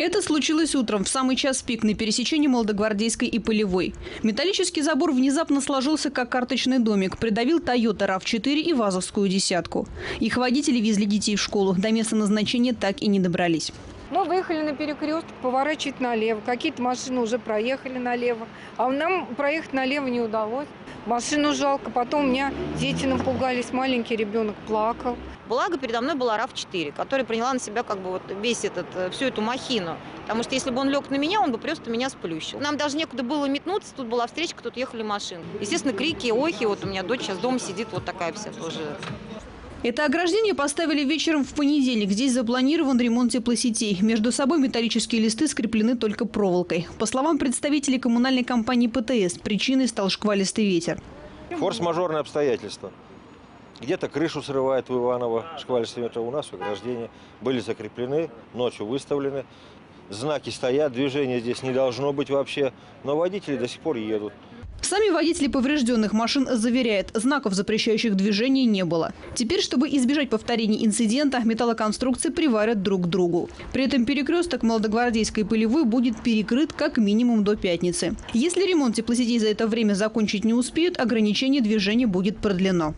Это случилось утром, в самый час пик на пересечении Молодогвардейской и Полевой. Металлический забор внезапно сложился, как карточный домик, придавил Toyota RAV4 и ВАЗовскую десятку. Их водители везли детей в школу. До места назначения так и не добрались. Мы выехали на перекресток, поворачивать налево. Какие-то машины уже проехали налево. А нам проехать налево не удалось. Машину жалко. Потом у меня дети напугались. Маленький ребенок плакал. Благо передо мной была RAV4, которая приняла на себя как бы вот весь этот, э, всю эту махину. Потому что если бы он лег на меня, он бы просто меня сплющил. Нам даже некуда было метнуться, тут была встречка, тут ехали машины. Естественно, крики, охи, вот у меня дочь сейчас дома сидит, вот такая вся тоже. Это ограждение поставили вечером в понедельник. Здесь запланирован ремонт теплосетей. Между собой металлические листы скреплены только проволокой. По словам представителей коммунальной компании ПТС, причиной стал шквалистый ветер. Форс-мажорные обстоятельства. Где-то крышу срывает в Иваново, шквалистый ветер у нас в ограждении. Были закреплены, ночью выставлены. Знаки стоят, движения здесь не должно быть вообще. Но водители до сих пор едут. Сами водители поврежденных машин заверяют, знаков, запрещающих движение, не было. Теперь, чтобы избежать повторений инцидента, металлоконструкции приварят друг к другу. При этом перекресток Молодогвардейской Полевой будет перекрыт как минимум до пятницы. Если ремонт теплосетей за это время закончить не успеют, ограничение движения будет продлено.